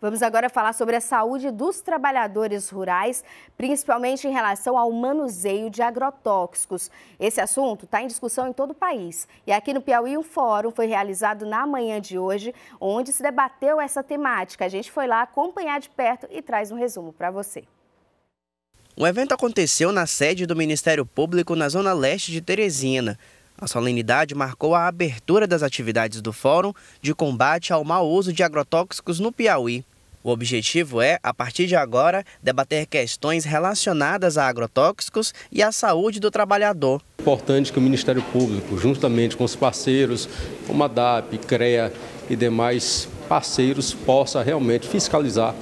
Vamos agora falar sobre a saúde dos trabalhadores rurais, principalmente em relação ao manuseio de agrotóxicos. Esse assunto está em discussão em todo o país. E aqui no Piauí, um fórum foi realizado na manhã de hoje, onde se debateu essa temática. A gente foi lá acompanhar de perto e traz um resumo para você. O evento aconteceu na sede do Ministério Público na zona leste de Teresina. A solenidade marcou a abertura das atividades do Fórum de Combate ao Mau Uso de Agrotóxicos no Piauí. O objetivo é, a partir de agora, debater questões relacionadas a agrotóxicos e à saúde do trabalhador. É importante que o Ministério Público, juntamente com os parceiros, como a DAP, CREA e demais parceiros, possa realmente fiscalizar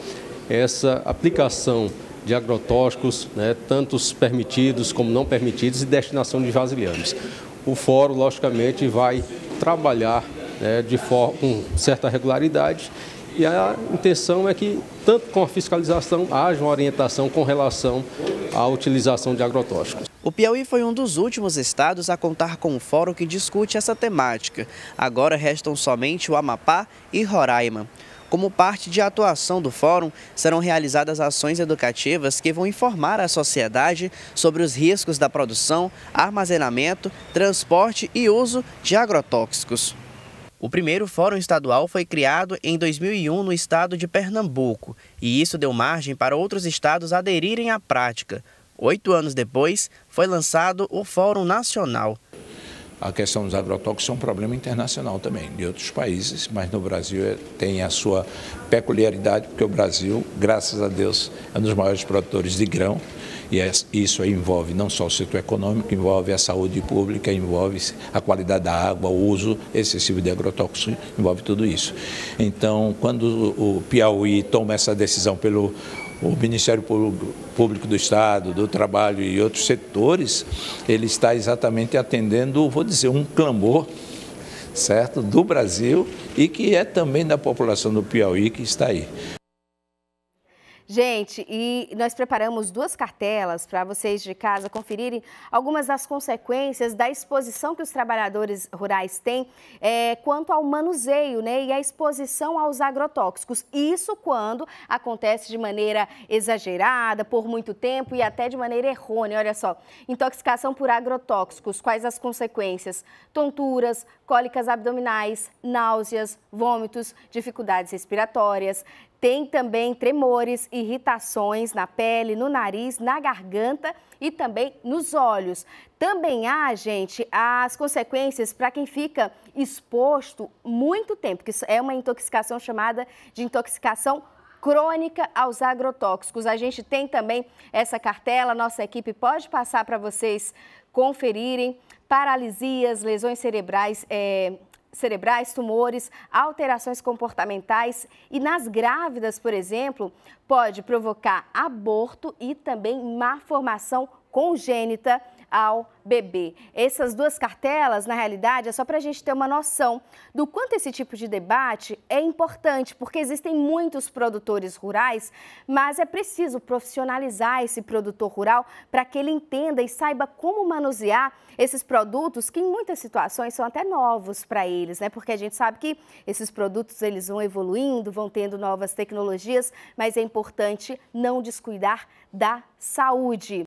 essa aplicação de agrotóxicos, né, tanto os permitidos como não permitidos, e destinação de vasilhames o fórum, logicamente, vai trabalhar né, de forma, com certa regularidade e a intenção é que, tanto com a fiscalização, haja uma orientação com relação à utilização de agrotóxicos. O Piauí foi um dos últimos estados a contar com um fórum que discute essa temática. Agora restam somente o Amapá e Roraima. Como parte de atuação do Fórum, serão realizadas ações educativas que vão informar a sociedade sobre os riscos da produção, armazenamento, transporte e uso de agrotóxicos. O primeiro Fórum Estadual foi criado em 2001 no estado de Pernambuco, e isso deu margem para outros estados aderirem à prática. Oito anos depois, foi lançado o Fórum Nacional a questão dos agrotóxicos é um problema internacional também, de outros países, mas no Brasil é, tem a sua peculiaridade, porque o Brasil, graças a Deus, é um dos maiores produtores de grão, e é, isso envolve não só o setor econômico, envolve a saúde pública, envolve a qualidade da água, o uso excessivo de agrotóxicos, envolve tudo isso. Então, quando o Piauí toma essa decisão pelo o Ministério Público do Estado, do Trabalho e outros setores, ele está exatamente atendendo, vou dizer, um clamor, certo, do Brasil e que é também da população do Piauí que está aí. Gente, e nós preparamos duas cartelas para vocês de casa conferirem algumas das consequências da exposição que os trabalhadores rurais têm é, quanto ao manuseio né, e a exposição aos agrotóxicos. Isso quando acontece de maneira exagerada, por muito tempo e até de maneira errônea. Olha só, intoxicação por agrotóxicos, quais as consequências? Tonturas, cólicas abdominais, náuseas, vômitos, dificuldades respiratórias, tem também tremores, irritações na pele, no nariz, na garganta e também nos olhos. Também há, gente, as consequências para quem fica exposto muito tempo, que é uma intoxicação chamada de intoxicação crônica aos agrotóxicos. A gente tem também essa cartela, nossa equipe pode passar para vocês conferirem. Paralisias, lesões cerebrais, é, cerebrais, tumores, alterações comportamentais e nas grávidas, por exemplo, pode provocar aborto e também má formação congênita ao bebê. Essas duas cartelas, na realidade, é só para a gente ter uma noção do quanto esse tipo de debate é importante, porque existem muitos produtores rurais, mas é preciso profissionalizar esse produtor rural para que ele entenda e saiba como manusear esses produtos que em muitas situações são até novos para eles, né? Porque a gente sabe que esses produtos eles vão evoluindo, vão tendo novas tecnologias, mas é importante não descuidar da saúde.